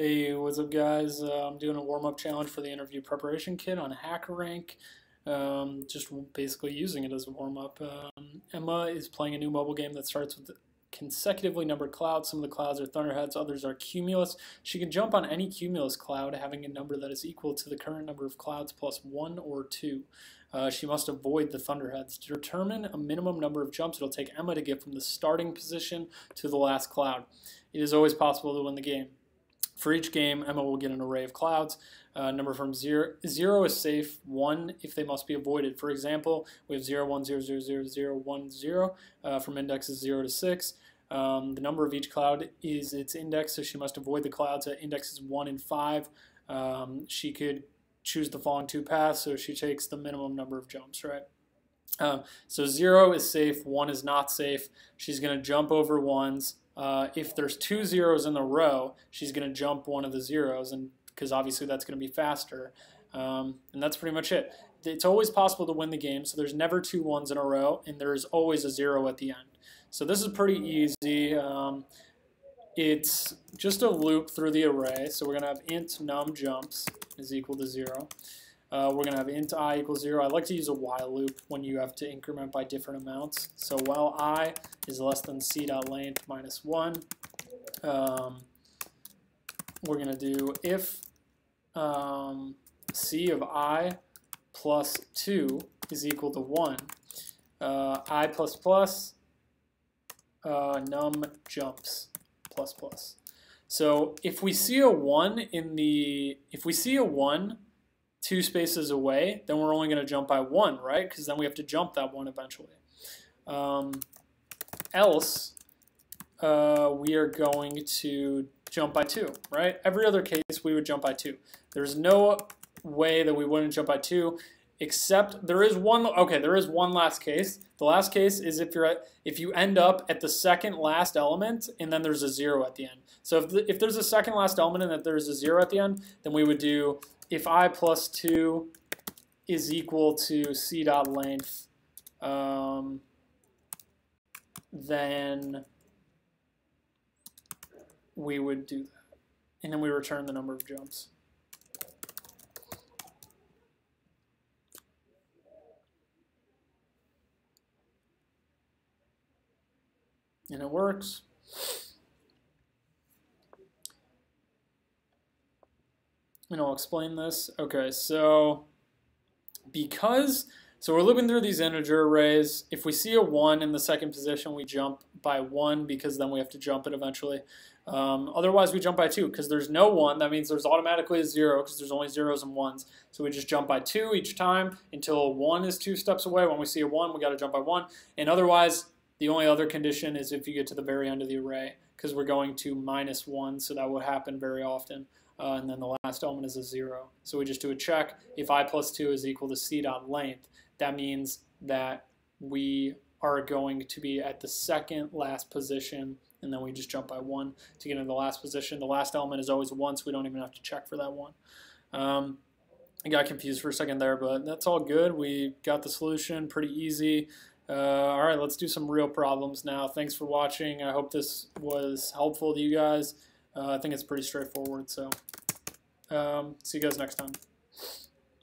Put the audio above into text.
Hey, what's up, guys? Uh, I'm doing a warm up challenge for the interview preparation kit on HackerRank. Um, just basically using it as a warm up. Um, Emma is playing a new mobile game that starts with consecutively numbered clouds. Some of the clouds are thunderheads, others are cumulus. She can jump on any cumulus cloud having a number that is equal to the current number of clouds plus one or two. Uh, she must avoid the thunderheads. To determine a minimum number of jumps it'll take Emma to get from the starting position to the last cloud. It is always possible to win the game. For each game, Emma will get an array of clouds. Uh, number from zero, zero is safe, one if they must be avoided. For example, we have 0, 1, 0, 0, 0, 0, 1, 0 uh, from indexes 0 to 6. Um, the number of each cloud is its index, so she must avoid the clouds at indexes 1 and 5. Um, she could choose the following two paths, so she takes the minimum number of jumps, right? Um, so 0 is safe, 1 is not safe. She's going to jump over 1s, uh, if there's two zeros in the row, she's going to jump one of the zeros, and because obviously that's going to be faster. Um, and that's pretty much it. It's always possible to win the game, so there's never two ones in a row, and there's always a zero at the end. So this is pretty easy. Um, it's just a loop through the array, so we're going to have int num jumps is equal to 0. Uh, we're going to have int i equals 0. I like to use a while loop when you have to increment by different amounts. So while i is less than c dot length minus 1, um, we're going to do if um, c of i plus 2 is equal to 1, uh, i plus plus uh, num jumps plus plus. So if we see a 1 in the, if we see a 1 two spaces away, then we're only going to jump by one, right? Because then we have to jump that one eventually. Um, else, uh, we are going to jump by two, right? Every other case, we would jump by two. There's no way that we wouldn't jump by two, except there is one. Okay, there is one last case. The last case is if you're at, if you end up at the second last element and then there's a zero at the end. So if, the, if there's a second last element and that there's a zero at the end, then we would do if i plus 2 is equal to c dot length, um, then we would do that. And then we return the number of jumps. And it works. and I'll explain this. Okay, so because, so we're looking through these integer arrays. If we see a 1 in the second position, we jump by 1 because then we have to jump it eventually. Um, otherwise, we jump by 2 because there's no 1. That means there's automatically a 0 because there's only zeros and 1s. So we just jump by 2 each time until 1 is 2 steps away. When we see a 1, we got to jump by 1. And otherwise, the only other condition is if you get to the very end of the array because we're going to minus 1, so that would happen very often uh, and then the last element is a zero. So we just do a check. If i plus 2 is equal to c dot length, that means that we are going to be at the second last position, and then we just jump by 1 to get into the last position. The last element is always 1, so we don't even have to check for that one. Um, I got confused for a second there, but that's all good. We got the solution pretty easy. Uh, all right, let's do some real problems now. Thanks for watching. I hope this was helpful to you guys. Uh, I think it's pretty straightforward. So um, see you guys next time.